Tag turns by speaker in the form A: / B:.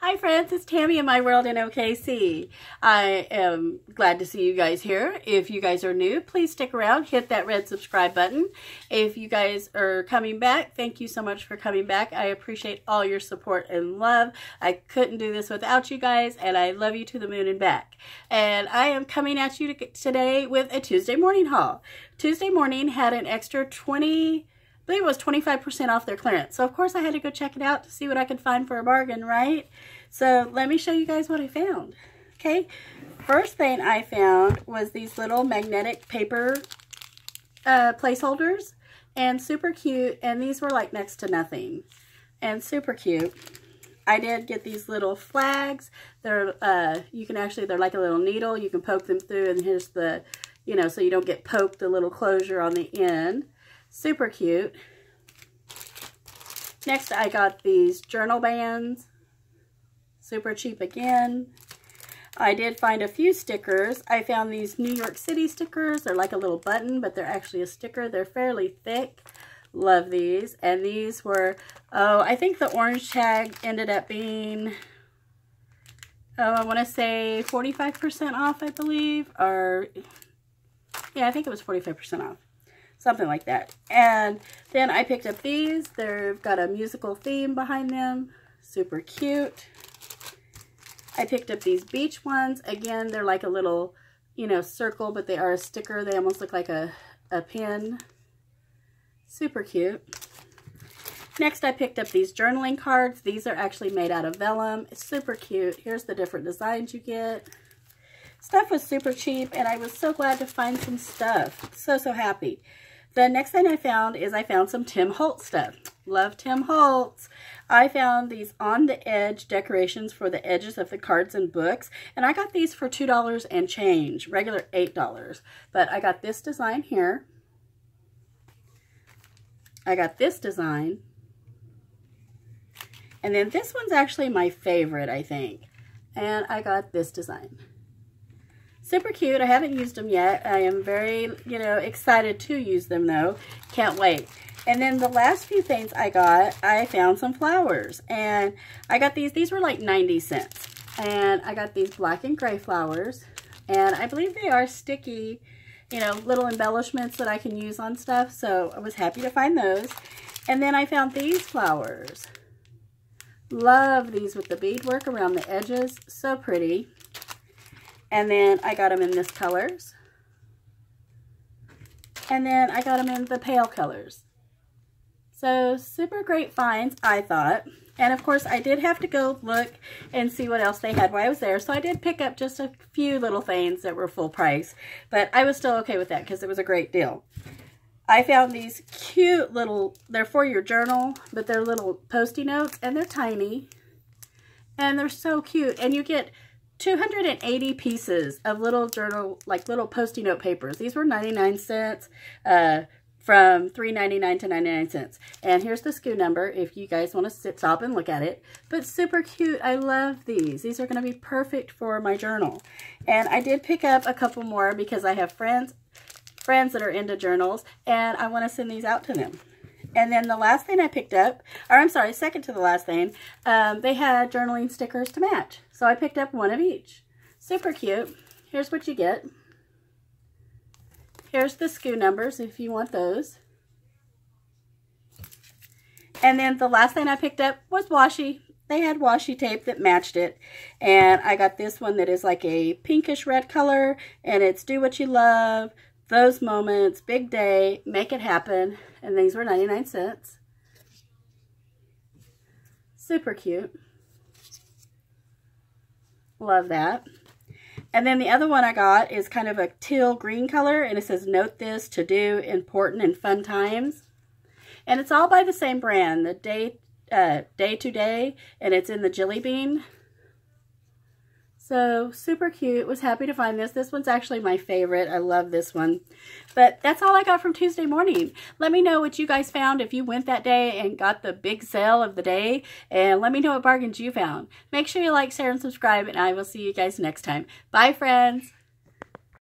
A: Hi friends, it's Tammy in My World in OKC. I am glad to see you guys here. If you guys are new, please stick around, hit that red subscribe button. If you guys are coming back, thank you so much for coming back. I appreciate all your support and love. I couldn't do this without you guys, and I love you to the moon and back. And I am coming at you today with a Tuesday morning haul. Tuesday morning had an extra 20 I believe it was 25% off their clearance. So of course I had to go check it out to see what I could find for a bargain, right? So let me show you guys what I found. Okay, first thing I found was these little magnetic paper uh, placeholders and super cute. And these were like next to nothing and super cute. I did get these little flags. They're, uh, you can actually, they're like a little needle. You can poke them through and here's the, you know, so you don't get poked, the little closure on the end. Super cute. Next, I got these journal bands. Super cheap again. I did find a few stickers. I found these New York City stickers. They're like a little button, but they're actually a sticker. They're fairly thick. Love these. And these were, oh, I think the orange tag ended up being, oh, I want to say 45% off, I believe. Or, yeah, I think it was 45% off something like that. And then I picked up these. They've got a musical theme behind them. Super cute. I picked up these beach ones. Again, they're like a little, you know, circle, but they are a sticker. They almost look like a, a pin. Super cute. Next, I picked up these journaling cards. These are actually made out of vellum. Super cute. Here's the different designs you get. Stuff was super cheap, and I was so glad to find some stuff. So, so happy. The next thing I found is I found some Tim Holtz stuff. Love Tim Holtz. I found these on the edge decorations for the edges of the cards and books. And I got these for $2 and change, regular $8. But I got this design here. I got this design. And then this one's actually my favorite, I think. And I got this design. Super cute. I haven't used them yet. I am very, you know, excited to use them though. Can't wait. And then the last few things I got, I found some flowers. And I got these. These were like 90 cents. And I got these black and gray flowers. And I believe they are sticky, you know, little embellishments that I can use on stuff. So I was happy to find those. And then I found these flowers. Love these with the beadwork around the edges. So pretty. And then I got them in this colors. And then I got them in the pale colors. So super great finds, I thought. And of course, I did have to go look and see what else they had while I was there. So I did pick up just a few little things that were full price. But I was still okay with that because it was a great deal. I found these cute little, they're for your journal, but they're little post-it notes. And they're tiny. And they're so cute. And you get 280 pieces of little journal, like little post-it note papers. These were 99 cents uh, from $3.99 to 99 cents. And here's the SKU number if you guys want to sit, stop and look at it. But super cute. I love these. These are going to be perfect for my journal. And I did pick up a couple more because I have friends friends that are into journals and I want to send these out to them. And then the last thing I picked up, or I'm sorry, second to the last thing, um, they had journaling stickers to match. So I picked up one of each. Super cute. Here's what you get. Here's the SKU numbers if you want those. And then the last thing I picked up was washi. They had washi tape that matched it. And I got this one that is like a pinkish red color. And it's Do What You Love, those moments, big day, make it happen. And these were 99 cents. Super cute. Love that. And then the other one I got is kind of a teal green color. And it says, note this to do important and fun times. And it's all by the same brand, the Day, uh, day to Day. And it's in the Jelly Bean so super cute. Was happy to find this. This one's actually my favorite. I love this one. But that's all I got from Tuesday morning. Let me know what you guys found if you went that day and got the big sale of the day. And let me know what bargains you found. Make sure you like, share, and subscribe. And I will see you guys next time. Bye, friends.